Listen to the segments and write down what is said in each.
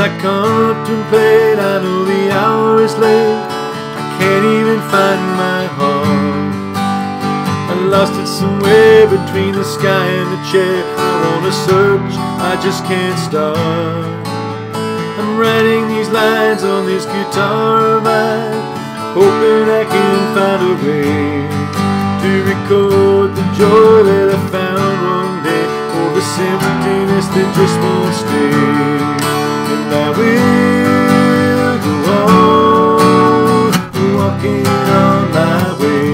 I contemplate, I know the hour is late. I can't even find my heart. I lost it somewhere between the sky and the chair. I wanna search, I just can't start. I'm writing these lines on this guitar of mine, hoping I can find a way to record the joy that I found one day, or this emptiness that just won't stay. And I will go on, walking on my way,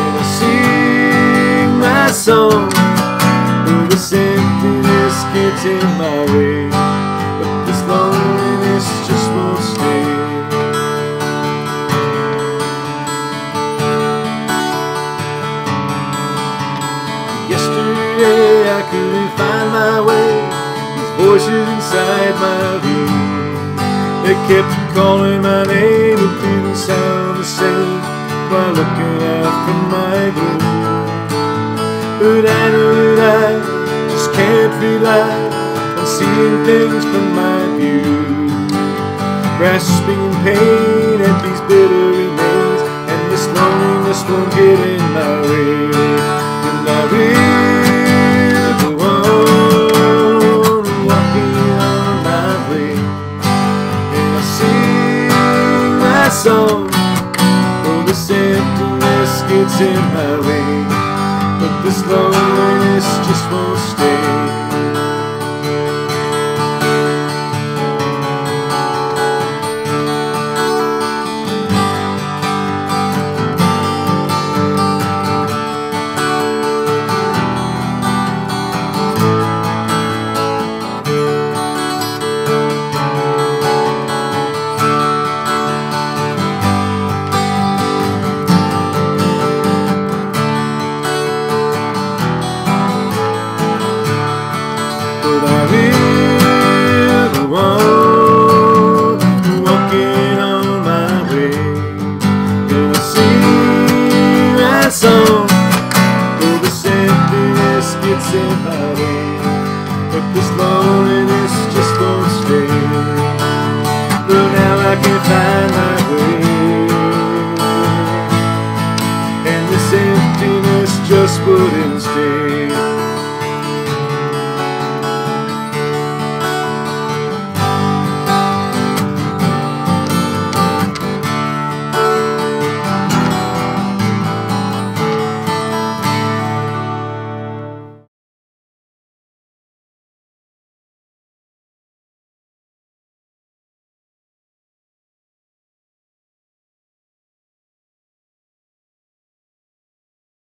and I sing my song, though this emptiness gets in my way, voices inside my room, they kept calling my name. It didn't sound the same while looking out from my gloom. But I know that I just can't rely on seeing things from my view. Grasping pain at these bitter song. Oh, this emptiness gets in my way, but this loneliness just won't stay. But this loneliness just won't stay. But now I can find my way, and this emptiness just wouldn't stay.